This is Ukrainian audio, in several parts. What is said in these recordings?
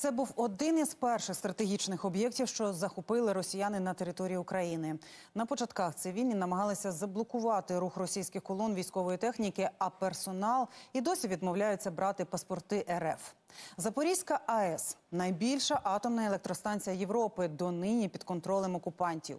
Це був один із перших стратегічних об'єктів, що захопили росіяни на території України. На початках цивільні намагалися заблокувати рух російських колон військової техніки, а персонал і досі відмовляються брати паспорти РФ. Запорізька АЕС найбільша атомна електростанція Європи, донині під контролем окупантів.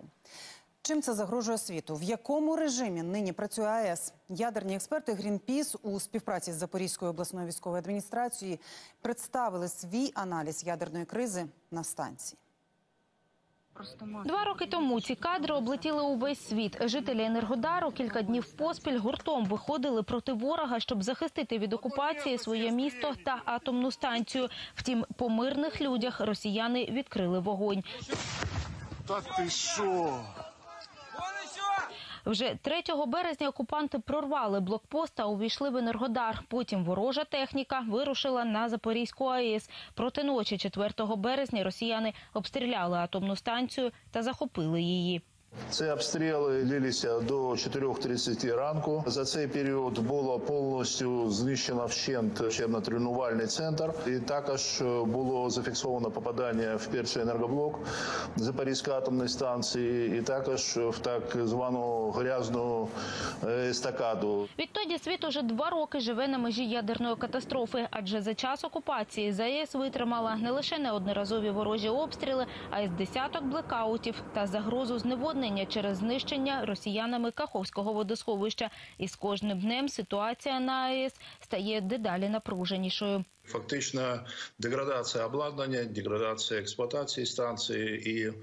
Чим це загрожує світу? В якому режимі нині працює АЕС? Ядерні експерти Грінпіс у співпраці з Запорізькою обласною військовою адміністрацією представили свій аналіз ядерної кризи на станції. Два роки тому ці кадри облетіли увесь світ. Жителі Енергодару кілька днів поспіль гуртом виходили проти ворога, щоб захистити від окупації своє місто та атомну станцію. Втім, по мирних людях росіяни відкрили вогонь. Та ти що? Вже 3 березня окупанти прорвали блокпост та увійшли в Енергодар. Потім ворожа техніка вирушила на Запорізьку АЕС. Проти ночі 4 березня росіяни обстріляли атомну станцію та захопили її. Ці обстріли лілися до 4.30 ранку. За цей період було повністю знищено вщент вчебно-тренувальний центр. І також було зафіксовано попадання в перший енергоблок Запорізької атомної станції, і також в так звану грязну е, естакаду. Відтоді світ уже два роки живе на межі ядерної катастрофи, адже за час окупації ЗАЕС витримала не лише неодноразові ворожі обстріли, а й з десяток блекаутів та загрозу зневоднення через знищення росіянами Каховського водосховища. І з кожним днем ситуація на АЕС стає дедалі напруженішою. Фактично деградація обладнання, деградація експлуатації станції і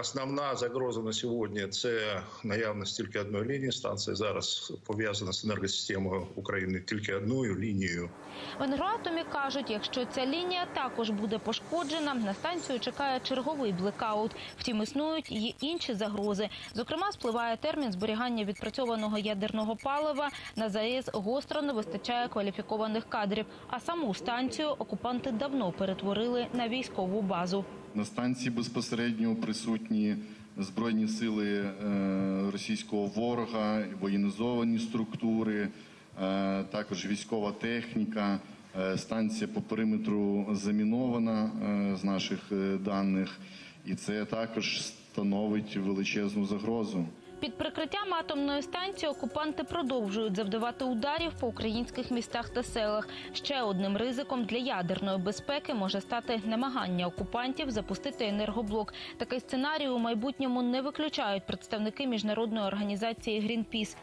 основна загроза на сьогодні це наявність тільки одної лінії. Станція зараз пов'язана з енергосистемою України тільки одною лінією. В енергоатомі кажуть, якщо ця лінія також буде пошкоджена, на станцію чекає черговий блекаут. Втім, існують і інші загрози. Зокрема, спливає термін зберігання відпрацьованого ядерного палива. На ЗАЕС гостро не вистачає кваліфікованих кадрів. А саму станцію окупанти давно перетворили на військову базу. На станції безпосередньо присутні збройні сили е, російського ворога, воєнізовані структури, е, також військова техніка. Е, Станція по периметру замінована з наших даних, і це також становить величезну загрозу. Під прикриттям атомної станції окупанти продовжують завдавати ударів по українських містах та селах. Ще одним ризиком для ядерної безпеки може стати намагання окупантів запустити енергоблок. Такий сценарій у майбутньому не виключають представники міжнародної організації Greenpeace.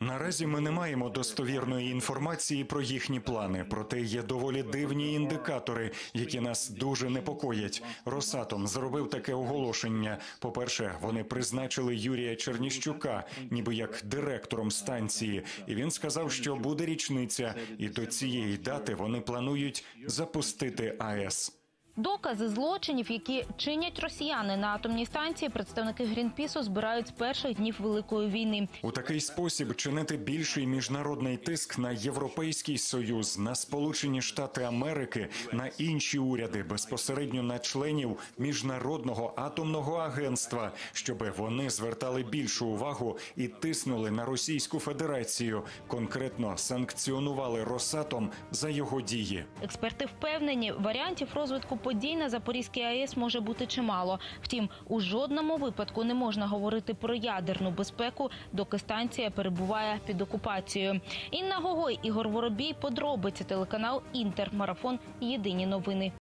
Наразі ми не маємо достовірної інформації про їхні плани, проте є доволі дивні індикатори, які нас дуже непокоять. Росатом зробив таке оголошення. По-перше, вони призначили Юрія Черніщука, ніби як директором станції, і він сказав, що буде річниця, і до цієї дати вони планують запустити АЕС. Докази злочинів, які чинять росіяни на атомній станції, представники Грінпісу збирають з перших днів великої війни. У такий спосіб чинити більший міжнародний тиск на Європейський Союз, на Сполучені Штати Америки, на інші уряди, безпосередньо на членів міжнародного атомного агентства, щоб вони звертали більшу увагу і тиснули на Російську Федерацію, конкретно санкціонували Росатом за його дії. Експерти впевнені, варіантів розвитку подій на Запорізькій АЕС може бути чимало. Втім, у жодному випадку не можна говорити про ядерну безпеку, доки станція перебуває під окупацією. Інна Гогой, Ігор Воробій, подробиці телеканал Інтермарафон. Єдині новини.